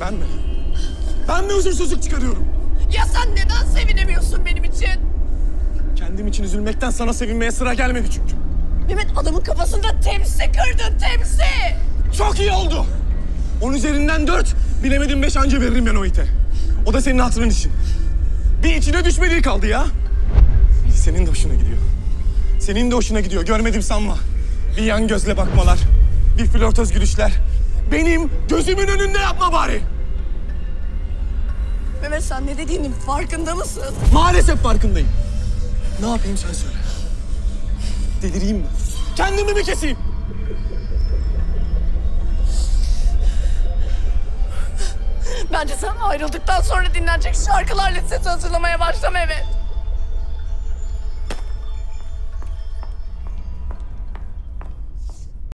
Ben mi? Ben mi huzursuzluk çıkarıyorum? Ya sen neden sevinemiyorsun benim için? Kendim için üzülmekten sana sevinmeye sıra gelmedi çünkü. Mehmet adamın kafasında tepsi kırdın tepsi. Çok iyi oldu. On üzerinden dört, bilemedim beş anca veririm ben o ite. O da senin hatırın için. Bir içine düşmediği kaldı ya. Senin de hoşuna gidiyor. Senin de hoşuna gidiyor, görmedim sanma. Bir yan gözle bakmalar, bir flörtöz gülüşler. Benim gözümün önünde yapma bari. Mehmet sen ne dediğinin farkında mısın? Maalesef farkındayım. Ne yapayım sen söyle. Delireyim mi? Kendimi mi keseyim? Bence sen ayrıldıktan sonra dinlenecek şarkılar listesi hazırlamaya başla Mehmet.